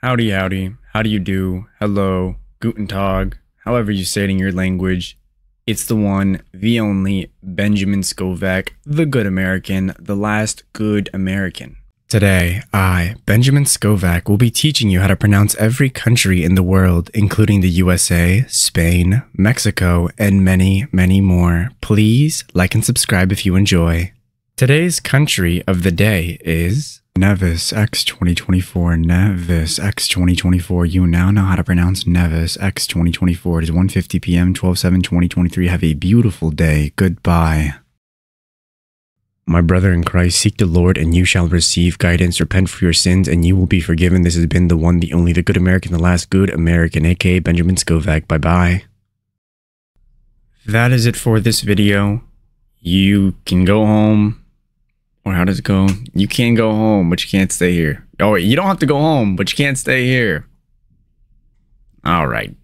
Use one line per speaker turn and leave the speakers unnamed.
Howdy, howdy. How do you do? Hello, guten tag, however you say it in your language. It's the one, the only, Benjamin Scovach, the good American, the last good American. Today, I, Benjamin Scovach, will be teaching you how to pronounce every country in the world, including the USA, Spain, Mexico, and many, many more. Please like and subscribe if you enjoy. Today's country of the day is Nevis X 2024. Nevis X 2024. You now know how to pronounce Nevis X 2024. It is 1:50 p.m. 12 7 2023. Have a beautiful day. Goodbye. My brother in Christ, seek the Lord, and you shall receive guidance. Repent for your sins, and you will be forgiven. This has been the one, the only, the good American, the last good American, aka Benjamin Scovach. Bye bye. That is it for this video. You can go home. Or how does it go? You can go home, but you can't stay here. Oh, wait, you don't have to go home, but you can't stay here. All right.